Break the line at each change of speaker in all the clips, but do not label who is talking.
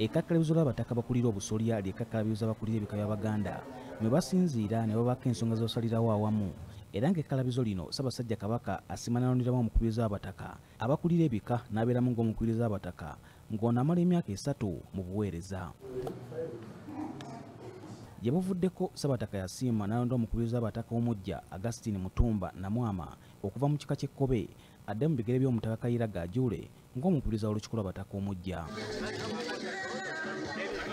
ekkakkalabizo ly'abataka bakulira obusolya lyekkakkalabizo abakulira ebika by'abaganda mwe basinziira ne babako ensonga z'osalirawo awamu. Era ng'ekkalabizo lino ssaabasajja kabaka asimanaloneramu omukubiriza w'abataka abakulira ebika n'abeeramu ng'omukubiriza w'abataka ng'onaamala emyaka esatu mu buweereza. Gye buvuddeko ssabataka yasiima n'alonda omukubiriza w'abataka omujja augustin mutumba namwama okuva mu kika ky'ekkobe adde mu bigere by'omutaka kayira gaajule ng'omukubiriza w'olukiiko lw'abataka omujja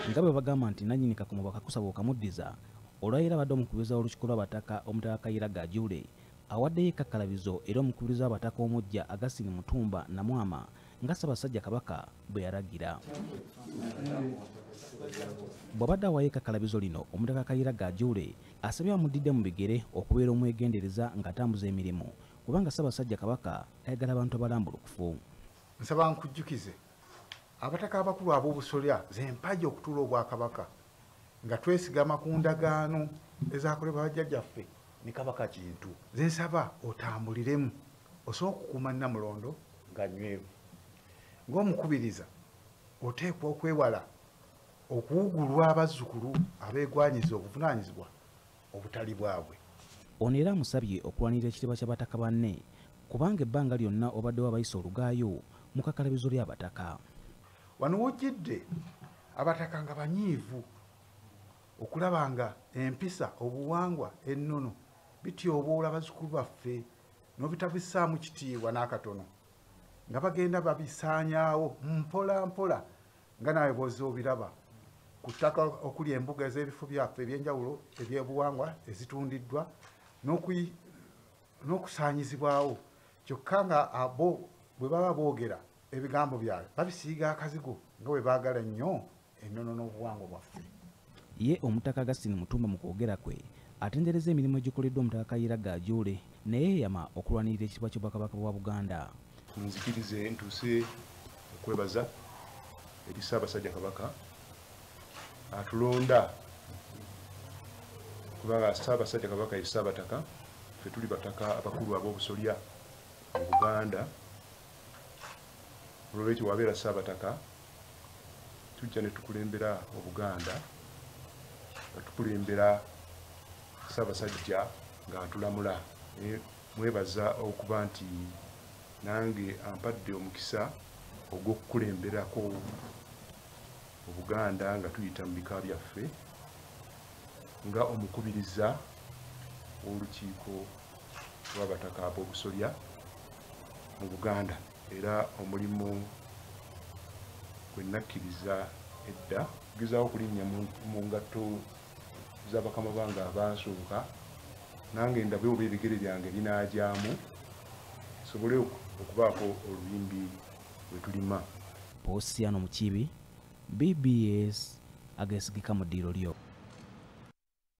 nga bwe bagamba nti nannyini kakomo bakakusaba okamuddiza olwayira abadde omukubiriza w'olukiiko lw'abataka omutaka kayira gaajule awaddeyo ekkakkalabizo era omukubiriza w'abataka omujja augustin mutumba namwama nga ssaabasajja kabaka bwe yalagira. Bw'abadde awaayo ekkakkalabizo lino omutaka kayira gaajule asabye bamuddidde mu bigere okubeera omwegendereza ng'atambuza emirimu kubanga ssaabasajja kabaka ayagala abantu abalambulukufu.
Nsaba nkujjukize abataka abakulu ab'obusolya zempagi okutuula obwakabaka nga twesigama ku ndagaano ezakolebwa bajjajjaffe ne kabaka kintu. Zensaba otambuliremu osobola okukuuma namulondo nga nywevu ng'omukubiriza oteekwa okwewala okuwugulwa abazzukulu abeegwanyiza obuvunaanyizibwa obutali bwabwe.
Ono era amusabye okulwanirira ekitiibwa ky'abataka banne kubanga ebbanga lyonna obaddewo abayisa olugaayo mu kakkalabizo ly'abataka
wano wojjidde abataka nga banyiivu okulaba nga empisa obuwangwa ennono bityoboola bazzukulu baffe n'obitabissaamu kitiibwa n'akatono nga bagenda babisaanyaawo mpola mpola nga naawe bwoza obiraba. Ku ttaka okuli embuga ez'ebifo byaffe ebyenjawulo ebyobuwangwa ezitundiddwa n'okusaanyizibwawo kyokka nga abo bwe baba boogera ebigambo byabwe. Babisiiga akazigo nga bwe baagala nnyo ennono n'obuwangwa bwaffe.
Ye omutaka augustin mutumba mu kwogera kwe atendereza emirimu egikoleddwa omutaka kayira gaajule naye yeeyama okulwanirira ekitiibwa ky'obwakabaka bwa buganda.
Nzikirize ntuuse okwebaza eri ssaabasajja kabaka atulonda kubanga ssaabasajja kabaka ye ssaabataka ffe tuli bataka abakulu ab'obusolya mu buganda olwekyo wabeera ssaabataka tujja ne tukulembera obuganda nga tukulembera ssaabasajja ng'atulamula mwebaza okuba nti nange ampadde omukisa ogw'okukulemberako obuganda nga tuyita mu bika byaffe nga omukubiriza w'olukiiko lw'abataka ab'obusolya mu buganda era omulimu gwe nakkiriza edda gezaako okulinnya mu- ngatto z'abakama bange abansooka nange ndabe oba ebigere byange binaajamu sobole oku- okubaako oluyimbi lwe tulima.
Posiano mukibi bbs agesigika mu ddiiro lyo